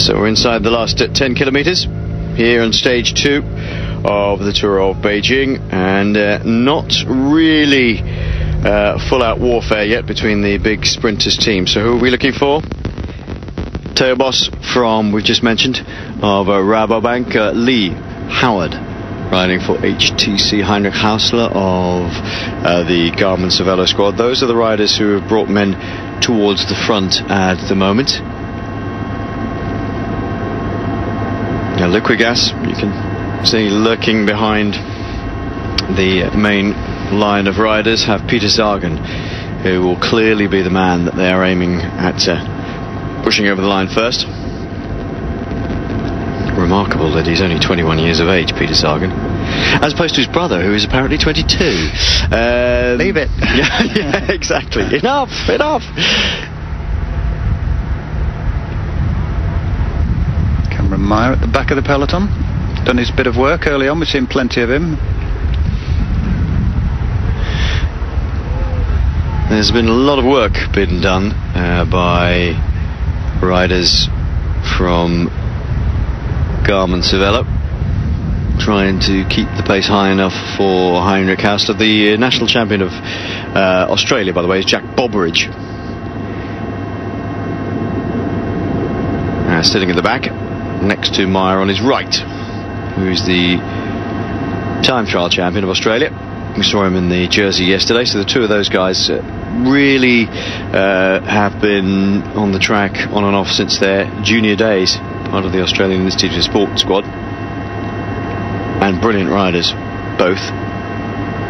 So we're inside the last 10 kilometres here on stage two of the Tour of Beijing, and uh, not really uh, full out warfare yet between the big sprinters team. So who are we looking for? Theo Bos from, we've just mentioned, of uh, Rabobank, uh, Leigh Howard riding for HTC Heinrich Haussler of uh, the Garmin Cervelo squad. Those are the riders who have brought men towards the front at the moment. Now, Liquigas, you can see lurking behind the main line of riders, have Peter Sagan, who will clearly be the man that they are aiming at uh, pushing over the line first. Remarkable that he's only 21 years of age, Peter Sagan, as opposed to his brother, who is apparently 22. Um, Leave it. Yeah, yeah, exactly. enough, enough. Meyer at the back of the peloton. Done his bit of work early on. We've seen plenty of him. There's been a lot of work being done uh, by riders from Garmin Cervelo trying to keep the pace high enough for Heinrich Haussler. The uh, national champion of uh, Australia, by the way, is Jack Bobridge. Uh, sitting in the back, next to Meyer on his right, who is the time trial champion of Australia. We saw him in the jersey yesterday, so the two of those guys uh, really uh, have been on the track on and off since their junior days, part of the Australian Institute of Sport squad. And brilliant riders, both.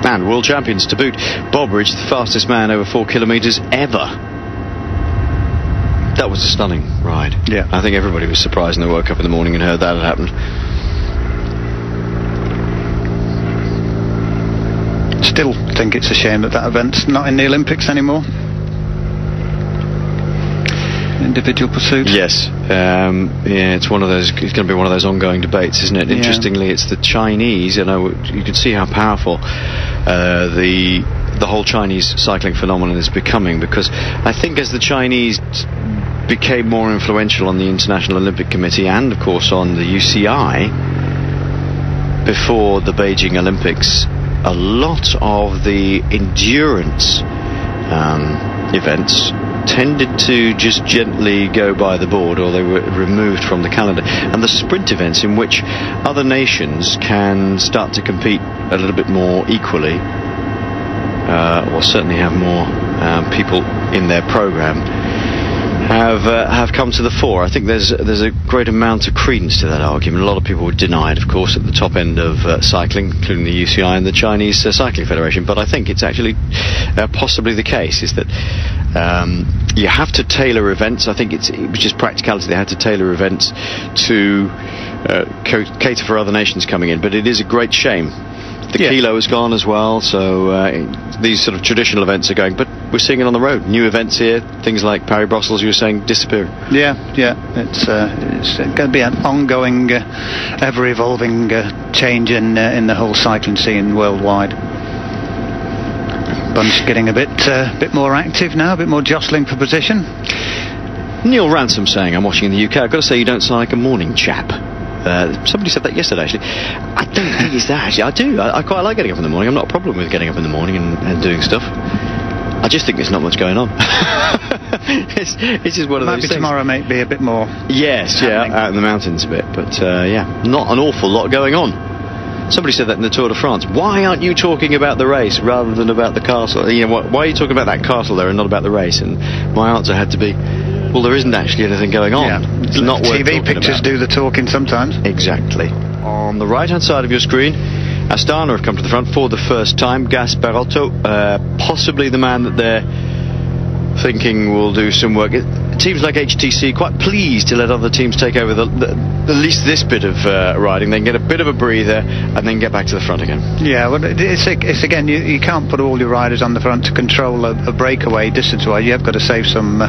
And world champions to boot. Bobridge, the fastest man over four kilometres ever. That was a stunning ride. Yeah. I think everybody was surprised when they woke up in the morning and heard that had happened. Still think it's a shame that that event's not in the Olympics anymore. Individual pursuit. Yes, um, yeah, it's one of those. It's going to be one of those ongoing debates, isn't it? Yeah. Interestingly, it's the Chinese. You know, you can see how powerful uh, the the whole Chinese cycling phenomenon is becoming because I think as the Chinese became more influential on the International Olympic Committee and, of course, on the UCI before the Beijing Olympics, a lot of the endurance um, events tended to just gently go by the board or they were removed from the calendar. And the sprint events in which other nations can start to compete a little bit more equally, uh, or certainly have more uh, people in their program, have uh, have come to the fore. I think there's there's a great amount of credence to that argument. A lot of people would deny it, of course, at the top end of uh, cycling, including the UCI and the Chinese uh, Cycling Federation. But I think it's actually uh, possibly the case is that um, you have to tailor events. I think it's it was just practicality. They had to tailor events to uh, co- cater for other nations coming in. But it is a great shame. The kilo is gone as well, so uh, these sort of traditional events are going. But we're seeing it on the road. New events here, things like Paris Brussels. You were saying disappearing. Yeah, yeah. It's uh, it's going to be an ongoing, uh, ever-evolving uh, change in uh, in the whole cycling scene worldwide. Bunch getting a bit uh, bit more active now, a bit more jostling for position. Neil Ransom saying, I'm watching in the UK. I've got to say, you don't sound like a morning chap. Uh, somebody said that yesterday, actually. I don't think it's that, actually. I do. I, I quite like getting up in the morning. I'm not a problem with getting up in the morning and, and doing stuff. I just think there's not much going on. it's, it's just one of those things. tomorrow, may be a bit more. Yes, yeah, out in the mountains a bit, but uh, yeah, not an awful lot going on. Somebody said that in the Tour de France. Why aren't you talking about the race rather than about the castle? You know, why, are you talking about that castle there and not about the race? And my answer had to be, well, there isn't actually anything going on. Yeah, It's not worth TV pictures about. do the talking sometimes. Exactly. On the right-hand side of your screen, Astana have come to the front for the first time. Gasparotto, uh, possibly the man that they're thinking will do some work. It, teams like HTC quite pleased to let other teams take over the, the, at least this bit of uh, riding. They can get a bit of a breather and then get back to the front again. Yeah, well, it's, it's again, you, you can't put all your riders on the front to control a, a breakaway distance-wise. You have got to save some uh,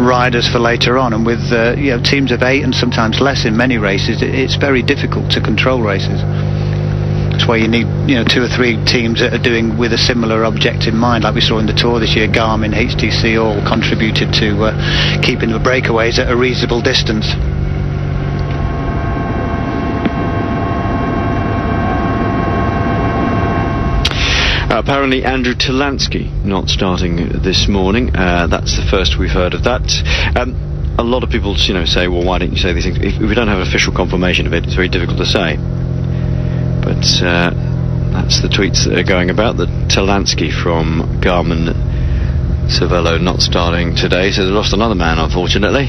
riders for later on, and with uh, you know teams of eight and sometimes less in many races, it, it's very difficult to control races that's why you need you know two or three teams that are doing with a similar object in mind, like we saw in the tour this year. Garmin, HTC, all contributed to uh, keeping the breakaways at a reasonable distance. apparently Andrew Talansky not starting this morning. Uh, that's the first we've heard of that. Um, a lot of people, you know, say, well, why didn't you say these things? If we don't have official confirmation of it, it's very difficult to say. But uh, that's the tweets that are going about. The Talansky from Garmin Cervelo not starting today, so they lost another man, unfortunately.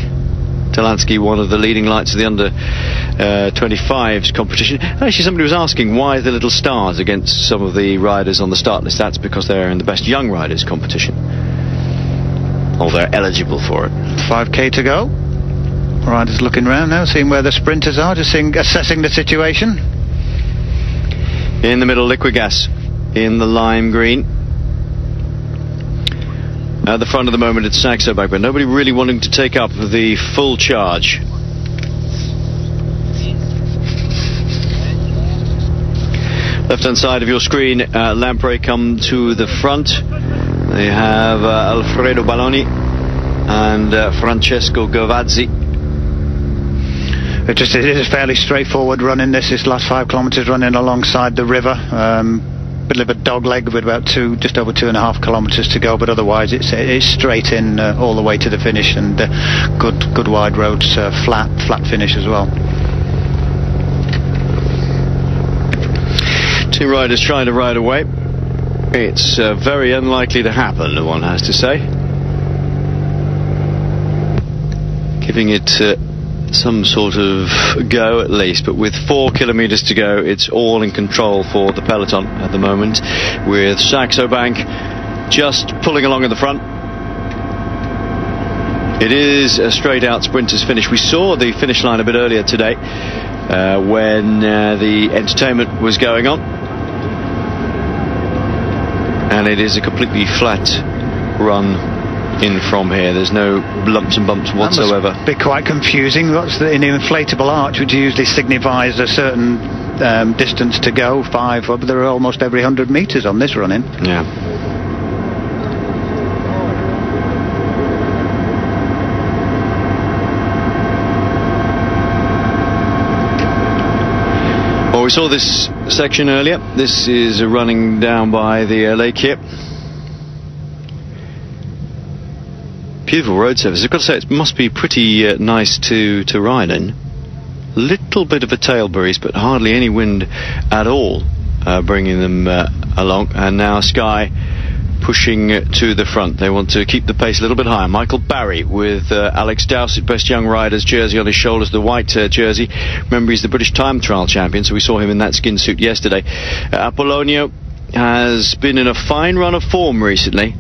Talansky, one of the leading lights of the under uh, 25s competition. Actually, somebody was asking why the little stars against some of the riders on the start list. That's because they're in the best young riders competition. Or they're eligible for it. 5k to go. Riders looking around now, seeing where the sprinters are, just seeing, assessing the situation. In the middle, Liquigas in the lime green. At the front of the moment, it's Saxo Bank, but nobody really wanting to take up the full charge. Left-hand side of your screen, uh, Lampre come to the front. They have uh, Alfredo Balloni and uh, Francesco Gavazzi. Just it is a fairly straightforward run in this. This last five kilometres running alongside the river. Um, bit of a dog leg with about two, just over two and a half kilometres to go, but otherwise it's it's straight in uh, all the way to the finish and uh, good good wide roads, uh, flat flat finish as well. Two riders trying to ride away. It's uh, very unlikely to happen, one has to say. Giving it uh, some sort of go at least, but with four kilometres to go, it's all in control for the peloton at the moment, with Saxo Bank just pulling along at the front. It is a straight out sprinters finish. We saw the finish line a bit earlier today uh, when uh, the entertainment was going on. And it is a completely flat run in from here. There's no lumps and bumps whatsoever. Be quite confusing. What's the, in the inflatable arch, which usually signifies a certain um, distance to go, five, but there are almost every hundred metres on this running. Yeah. Well, we saw this section earlier. This is a running down by the uh, lake here. Beautiful road surface. I've got to say, it must be pretty uh, nice to, to ride in. Little bit of a tail breeze, but hardly any wind at all, uh, bringing them uh, along. And now Sky pushing to the front. They want to keep the pace a little bit higher. Michael Barry with uh, Alex Dowsett, best young rider's jersey on his shoulders, the white uh, jersey. Remember, he's the British time trial champion, so we saw him in that skin suit yesterday. Uh, Appollonio has been in a fine run of form recently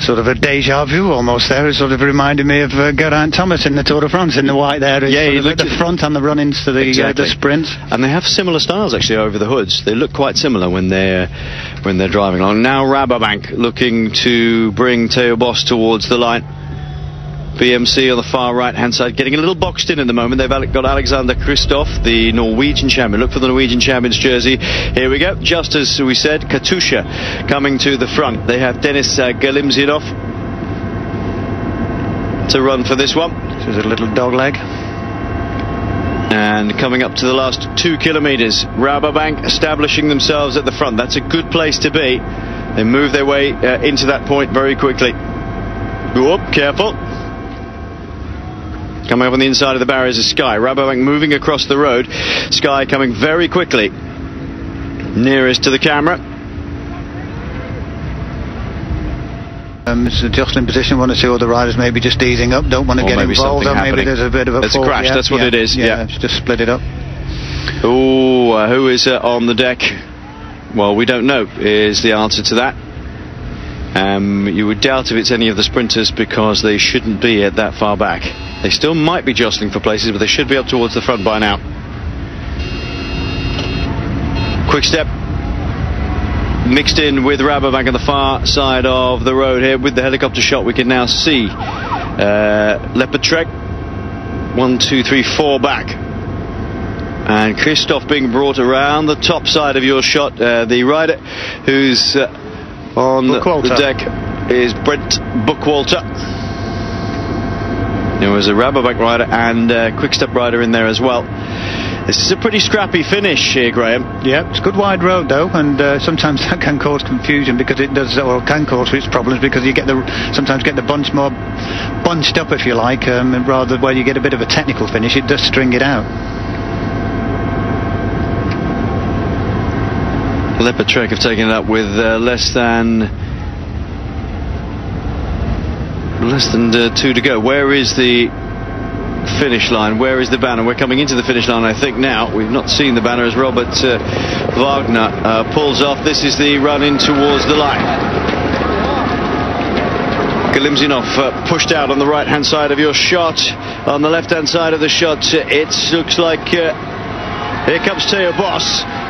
sort of a deja vu almost there. It sort of reminded me of uh, Geraint Thomas in the Tour de France in the white there. yeah, he looked at the front and the run-ins to the, exactly. uh, the sprints. And they have similar styles actually over the hoods. They look quite similar when they're when they're driving along. Now Rabobank looking to bring Theo Bos towards the line. BMC on the far right hand side getting a little boxed in at the moment. They've got Alexander Kristoff, the Norwegian champion. Look for the Norwegian champion's jersey. Here we go. Just as we said, Katusha coming to the front. They have Denis uh, Galimzyanov to run for this one. This is a little dog leg. And coming up to the last two kilometres, Rabobank establishing themselves at the front. That's a good place to be. They move their way uh, into that point very quickly. Whoop, careful. Coming up on the inside of the barriers is Sky. Rabobank moving across the road. Sky coming very quickly. Nearest to the camera. Um, it's a jostling position. One or two other riders maybe just easing up. Don't want to or get involved. Or maybe there's a bit of a. It's a crash. Yeah, that's what yeah, it is. Yeah, yeah. just split it up. Oh, uh, who is uh, on the deck? Well, we don't know. Is the answer to that? Um, you would doubt if it's any of the sprinters because they shouldn't be at that far back. They still might be jostling for places, but they should be up towards the front by now. Quick step. Mixed in with Rabobank on the far side of the road here with the helicopter shot. We can now see uh, Leopard Trek. One, two, three, four back. And Kristoff being brought around the top side of your shot. Uh, the rider who's uh, on Bookwalter. the deck is Brent Bookwalter. There was a Rabobank rider and a Quick Step rider in there as well. This is a pretty scrappy finish here, Graham. Yeah, it's a good wide road though, and uh, sometimes that can cause confusion because it does, or can cause its problems because you get the sometimes get the bunch more bunched up, if you like, um, rather where you get a bit of a technical finish, it does string it out. Leopard Trek have taken it up with uh, less than less than uh, two to go. Where is the finish line? Where is the banner? We're coming into the finish line, I think, now. We've not seen the banner as Robert uh, Wagner uh, pulls off. This is the run in towards the line. Galimzyanov uh, pushed out on the right hand side of your shot. On the left hand side of the shot, it looks like uh, here comes Theo Bos.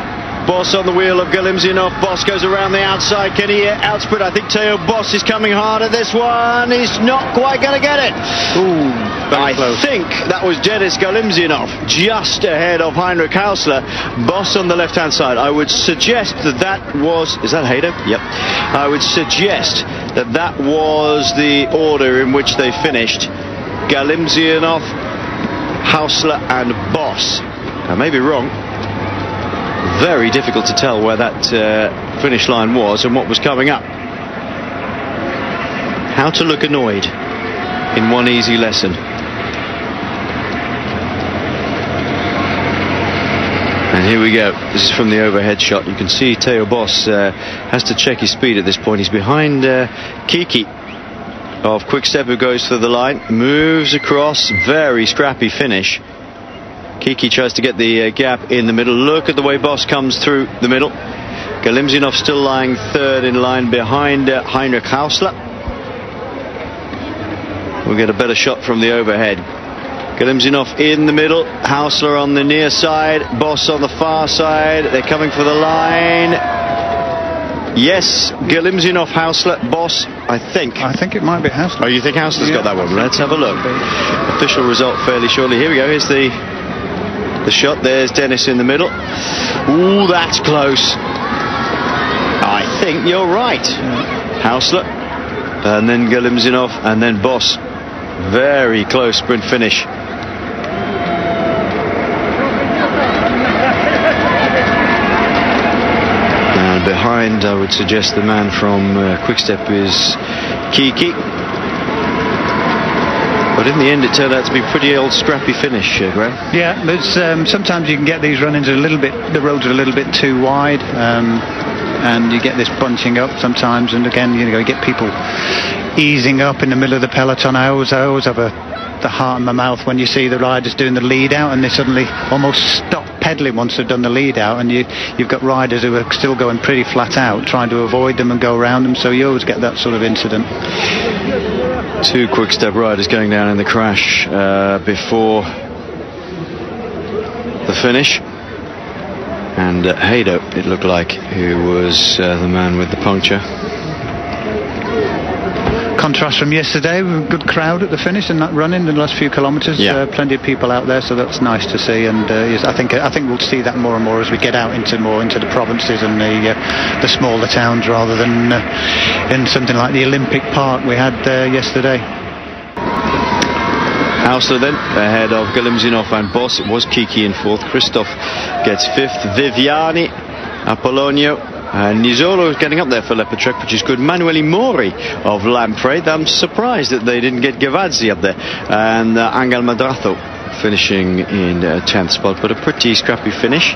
Bos on the wheel of Galimzyanov. Bos goes around the outside. Can he outsprint? I think Theo Bos is coming hard at this one. He's not quite going to get it. Ooh, I close. think that was Denis Galimzyanov just ahead of Heinrich Haussler. Bos on the left-hand side. I would suggest that that was... Is that Haydo? Yep. I would suggest that that was the order in which they finished. Galimzyanov, Haussler and Bos. I may be wrong very difficult to tell where that uh, finish line was and what was coming up. How to look annoyed in one easy lesson. And here we go. This is from the overhead shot. You can see Theo Bos uh, has to check his speed at this point. He's behind uh, Chicchi of Quickstep who goes for the line, moves across, very scrappy finish. Chicchi tries to get the uh, gap in the middle. Look at the way Bos comes through the middle. Galimzyanov still lying third in line behind uh, Heinrich Haussler. We'll get a better shot from the overhead. Galimzyanov in the middle, Haussler on the near side, Bos on the far side. They're coming for the line. Yes, Galimzyanov, Haussler, Bos, I think. I think it might be Haussler. Oh, you think Haussler's Yeah. got that one? Let's have a look. Official result fairly shortly. Here we go. Here's the the shot. There's Denis in the middle. Ooh, that's close. I think you're right. Haussler, and then Galimzyanov, and then Bos. Very close sprint finish. And behind, I would suggest the man from uh, Quickstep is Chicchi. But in the end, it turned out to be a pretty old scrappy finish, uh, Graham. Yeah, um, sometimes you can get these run-ins a little bit. The roads are a little bit too wide, um, and you get this bunching up sometimes. And again, you know, you get people easing up in the middle of the peloton. I always, I always have a the heart in my mouth when you see the riders doing the lead out, and they suddenly almost stop pedaling once they've done the lead out, and you you've got riders who are still going pretty flat out, trying to avoid them and go around them. So you always get that sort of incident. Two quick step riders going down in the crash uh, before the finish. And uh, Haydo, it looked like, who was uh, the man with the puncture. Contrast from yesterday, good crowd at the finish and that running the last few kilometres. Yeah. Uh, plenty of people out there, so that's nice to see. And uh, yes, I think I think we'll see that more and more as we get out into more into the provinces and the uh, the smaller towns rather than uh, in something like the Olympic Park we had uh, yesterday. Haussler then ahead of Galimzyanov and Bos. It was Chicchi in fourth. Kristoff gets fifth. Viviani, Appollonio, and Nizzolo is getting up there for Leopard Trek, which is good. Manuele Mori of Lampre. I'm surprised that they didn't get Gavazzi up there. And uh, Angel Madrazo finishing in uh, 10th spot, but a pretty scrappy finish.